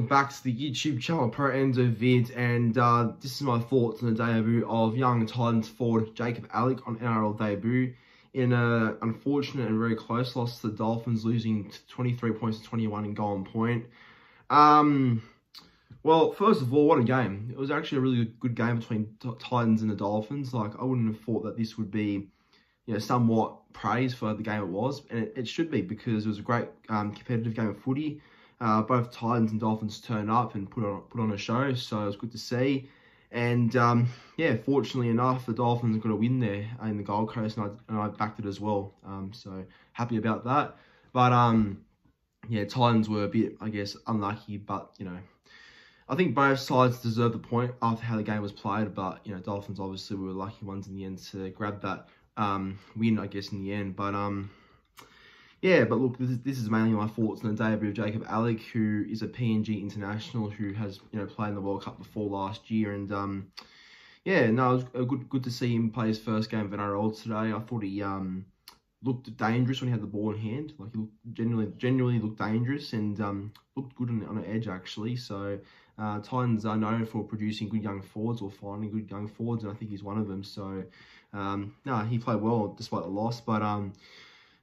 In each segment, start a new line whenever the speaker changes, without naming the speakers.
back to the YouTube channel Pro Enzo Vid and uh, this is my thoughts on the debut of young Titans forward Jacob Alick on NRL debut in an unfortunate and very close loss to the Dolphins losing 23 points to 21 in Golden Point. Um, well, first of all, what a game. It was actually a really good game between Titans and the Dolphins. Like, I wouldn't have thought that this would be, you know, somewhat praised for the game it was. And it, it should be because it was a great um, competitive game of footy. Uh, both Titans and Dolphins turned up and put on, put on a show, so it was good to see. And, um, yeah, fortunately enough, the Dolphins got a win there in the Gold Coast, and I, and I backed it as well. Um, so, happy about that. But, um, yeah, Titans were a bit, I guess, unlucky, but, you know, I think both sides deserve the point after how the game was played, but you know, Dolphins obviously were lucky ones in the end to grab that um, win, I guess, in the end. But um, yeah, but look, this is, this is mainly my thoughts on the debut of Jacob Alick, who is a PNG international who has you know played in the World Cup before last year, and um, yeah, no, it was good good to see him play his first game of NRL today. I thought he um looked dangerous when he had the ball in hand. Like he looked genuinely, genuinely looked dangerous and um, looked good on, on an edge actually. So uh, Titans are known for producing good young forwards or finding good young forwards, and I think he's one of them. So um, no, he played well despite the loss, but um,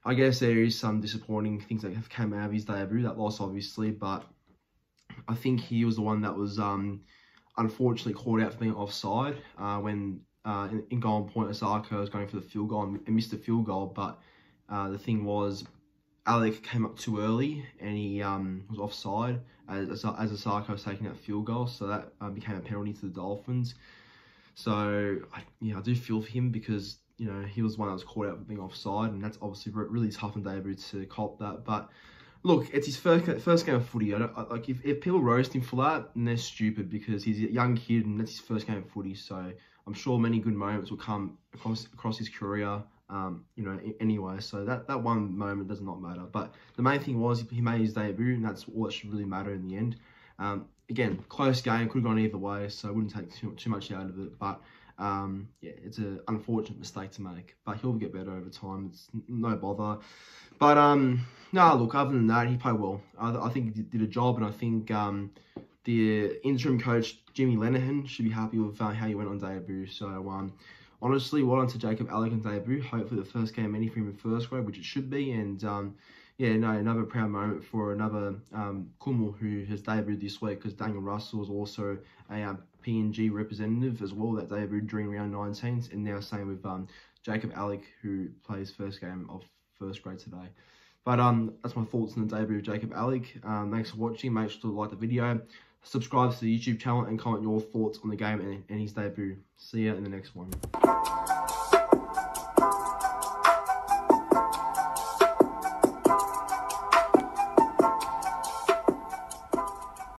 I guess there is some disappointing things that have come out of his debut. That loss, obviously, but I think he was the one that was um, unfortunately caught out for being offside uh, when uh, in, in goal point, Isaako was going for the field goal and, and missed the field goal. But uh, the thing was, Alick came up too early and he um, was offside as, as Isaako was taking that field goal. So that uh, became a penalty to the Dolphins. So, I, yeah, I do feel for him because, you know, he was one that was caught out for being offside. And that's obviously really tough on debut to cop that. But look, it's his first first game of footy. I don't, I, like if, if people roast him for that, then they're stupid because he's a young kid and that's his first game of footy. So I'm sure many good moments will come across across his career. Um, you know, anyway, so that, that one moment does not matter. But the main thing was he made his debut, and that's all that should really matter in the end. Um, again, close game, could have gone either way, so I wouldn't take too, too much out of it. But um, yeah, it's an unfortunate mistake to make, but he'll get better over time. It's no bother. But um, no, look, other than that, he played well. I, I think he did a job, and I think um, the interim coach Jimmy Lenihan should be happy with uh, how he went on debut. So um, honestly, well done to Jacob Alick on debut. Hopefully, the first game any for him in first grade, which it should be, and um, yeah, no, another proud moment for another um, Kumul who has debuted this week because Daniel Russell is also a um, PNG representative as well that debuted during round 19, and now same with um, Jacob Alick who plays first game of first grade today. But um, that's my thoughts on the debut of Jacob Alick. Um, thanks for watching. Make sure to like the video, subscribe to the YouTube channel, and comment your thoughts on the game and, and his debut. See you in the next one.